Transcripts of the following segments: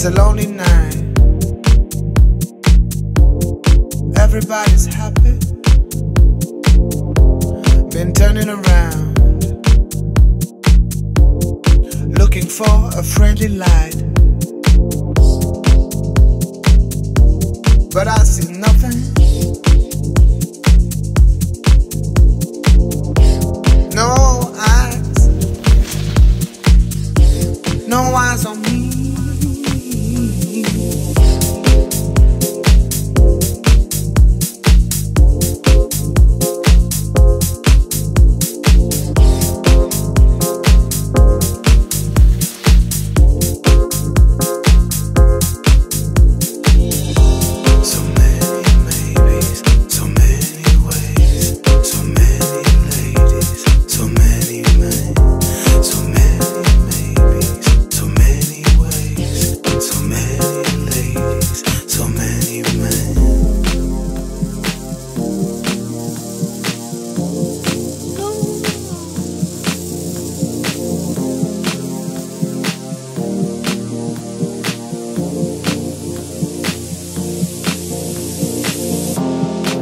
It's a lonely night. Everybody's happy. Been turning around. Looking for a friendly light. But I see nothing.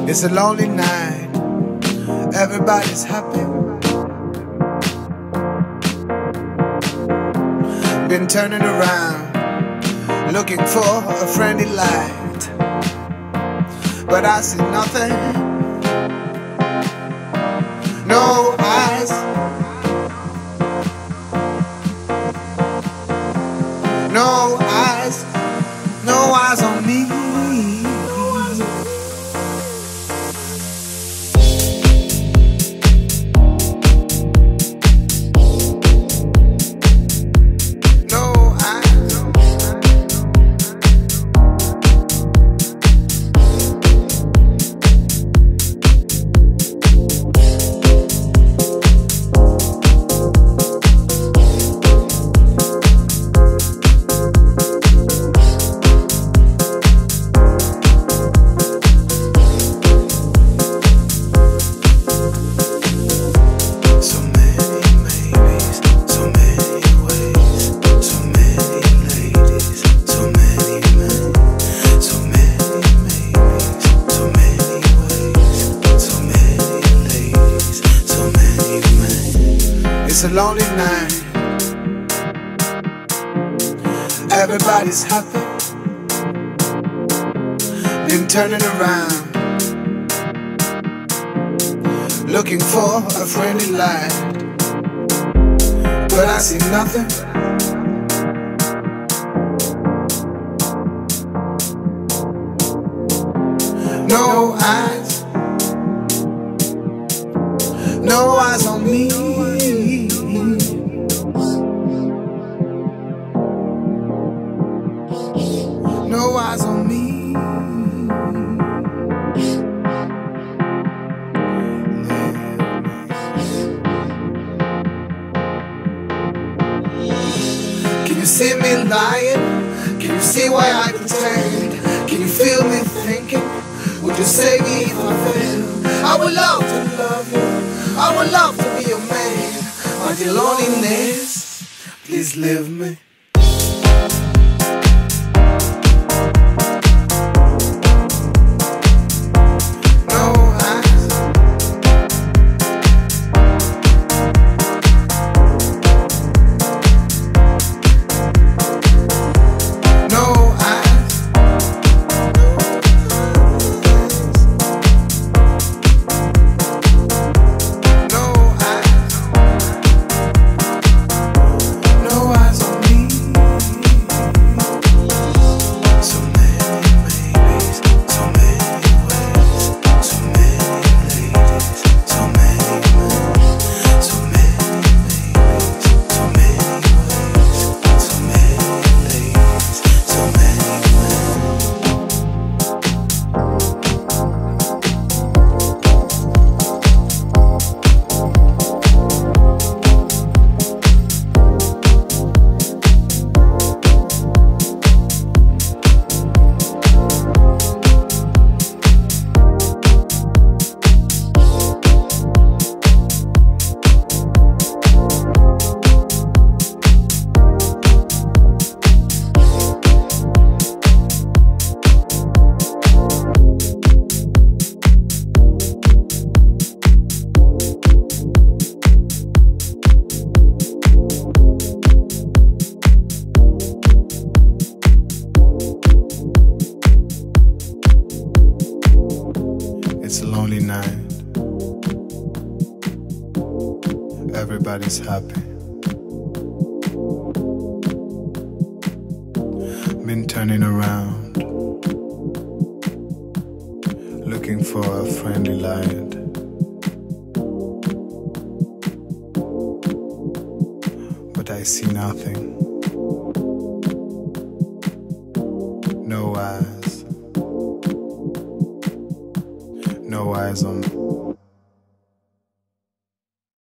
It's a lonely night. Everybody's happy. Been turning around, looking for a friendly light. But I see nothing. No eyes. No eyes. No eyes on me. Lonely night. Everybody's happy. Been turning around looking for a friendly light. But I see nothing. No eyes. You see me lying? Can you see why I pretend? Can you feel me thinking? Would you save me if I fail? I would love to love you. I would love to be your man. But your loneliness, please leave me. Everybody's happy. Been turning around, looking for a friendly light. But I see nothing. No eyes. No eyes on